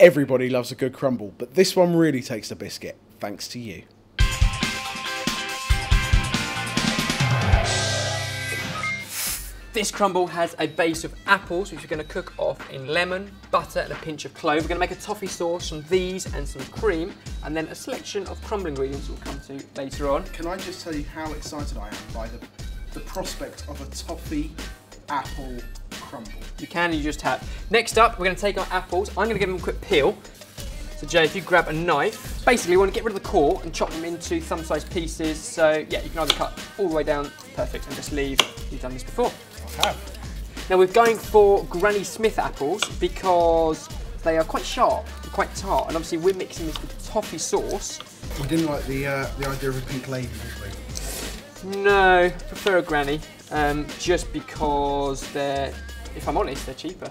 Everybody loves a good crumble, but this one really takes the biscuit, thanks to you. This crumble has a base of apples, which we're going to cook off in lemon, butter, and a pinch of clove. We're going to make a toffee sauce from these and some cream, and then a selection of crumble ingredients we'll come to later on. Can I just tell you how excited I am by the, the prospect of a toffee apple crumble? You can, you just have. Next up, we're going to take our apples. I'm going to give them a quick peel. So Jay, if you grab a knife, basically we want to get rid of the core and chop them into thumb-sized pieces. So yeah, you can either cut all the way down, perfect, and just leave. You've done this before. I have. Now we're going for Granny Smith apples because they are quite sharp and quite tart, and obviously we're mixing this with toffee sauce. We didn't like the uh, the idea of a pink lady, did we? No, prefer a Granny, um, just because they're, if I'm honest, they're cheaper,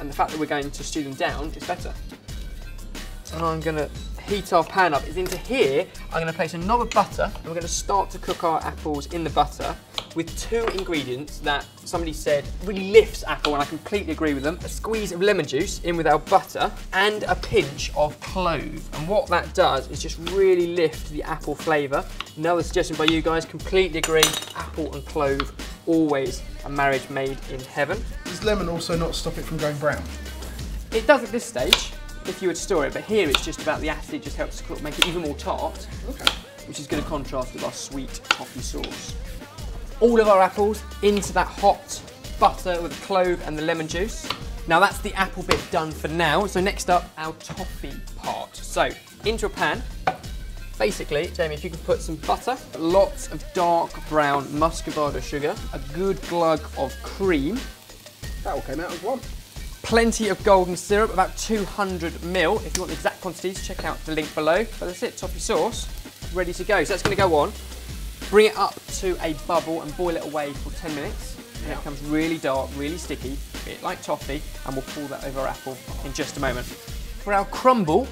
and the fact that we're going to stew them down is better. And I'm going to heat our pan up. Is into here, I'm going to place a knob of butter, and we're going to start to cook our apples in the butter with two ingredients that somebody said really lifts apple, and I completely agree with them. A squeeze of lemon juice in with our butter, and a pinch of clove. And what that does is just really lift the apple flavour. Another suggestion by you guys, completely agree, apple and clove, always a marriage made in heaven. Does lemon also not stop it from going brown? It does at this stage, if you would store it, but here it's just about the acid just helps to make it even more tart, Okay. which is going to contrast with our sweet toffee sauce. All of our apples into that hot butter with the clove and the lemon juice. Now that's the apple bit done for now. So next up, our toffee part. So into a pan. Basically, Jamie, if you could put some butter, lots of dark brown muscovado sugar, a good glug of cream, That all came out as one. plenty of golden syrup, about 200 mil. If you want the exact quantities, check out the link below. But that's it, toffee sauce, ready to go. So that's going to go on. Bring it up to a bubble and boil it away for 10 minutes. And it becomes really dark, really sticky, a bit like toffee, and we'll pour that over our apple in just a moment. For our crumble,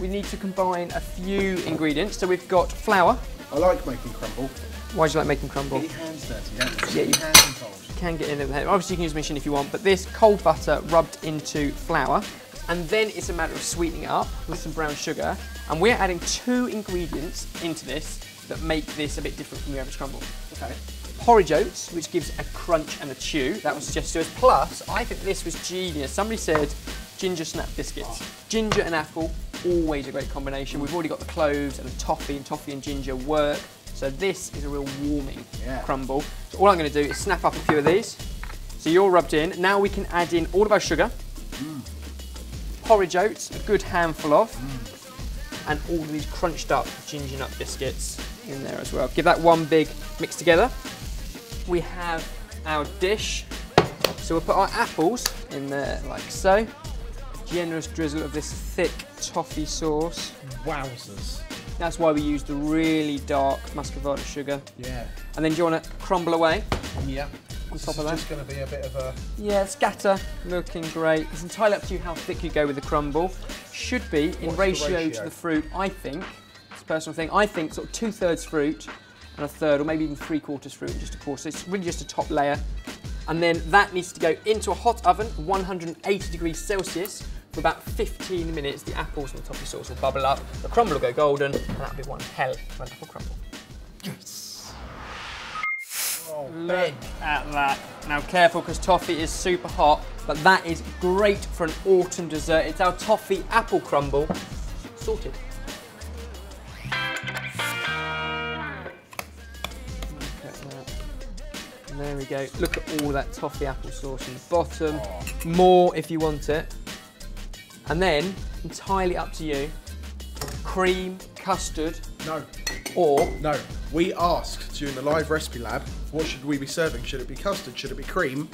we need to combine a few ingredients. So we've got flour. I like making crumble. Why do you like making crumble? Get your hands dirty, don't you? Yeah, you- hands involved. can get in there. Obviously, you can use a machine if you want, but this cold butter rubbed into flour, and then it's a matter of sweetening it up with some brown sugar. And we're adding two ingredients into this that make this a bit different from your average crumble. Okay. Porridge oats, which gives a crunch and a chew. That was suggested to us. Plus, I think this was genius. Somebody said ginger snap biscuits. Ginger and apple, always a great combination. We've already got the cloves and the toffee, and toffee and ginger work. So this is a real warming Yeah. crumble. So all I'm going to do is snap up a few of these. So you're rubbed in. Now we can add in all of our sugar, mm. porridge oats, a good handful of, mm. and all of these crunched up ginger nut biscuits in there as well. Give that one big mix together. We have our dish. So we'll put our apples in there like so. Generous drizzle of this thick toffee sauce. Wowzers. That's why we use the really dark muscovado sugar. Yeah. And then do you want to crumble away Yeah. on top of that? just going to be a bit of a. Yeah, scatter, looking great. It's entirely up to you how thick you go with the crumble. Should be in the ratio, to the fruit, I think. It's a personal thing. I think sort of two thirds fruit and a third, or maybe even three quarters fruit and just a quarter. So it's really just a top layer. And then that needs to go into a hot oven, 180 degrees Celsius, for about 15 minutes. The apples and the toffee sauce will bubble up, the crumble will go golden, and that'll be one hell of an apple crumble. Oh, Look at that. Now careful because toffee is super hot, but that is great for an autumn dessert. It's our toffee apple crumble. Sorted. Look at that. And there we go. Look at all that toffee apple sauce in the bottom. More if you want it. And then, entirely up to you, cream, custard, No. or No. We asked during the live recipe lab, what should we be serving? Should it be custard? Should it be cream?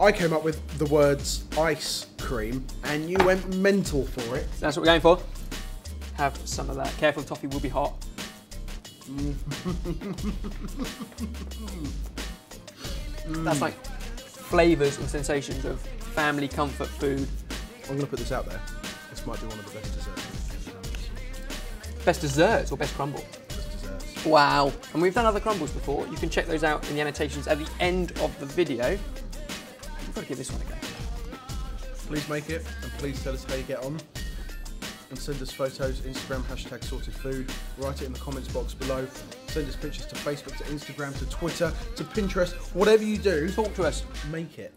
I came up with the words ice cream, and you went mental for it. That's what we're going for. Have some of that. Careful, the toffee will be hot. Mm. That's like flavours and sensations of family comfort food. I'm going to put this out there. This might be one of the best desserts. we've ever done. Best desserts or best crumble? Best desserts. Wow. And we've done other crumbles before. You can check those out in the annotations at the end of the video. You've got to give this one a go. Please make it and please tell us how you get on. And send us photos, Instagram, hashtag sorted food. Write it in the comments box below. Send us pictures to Facebook, to Instagram, to Twitter, to Pinterest. Whatever you do, Talk to us. make it.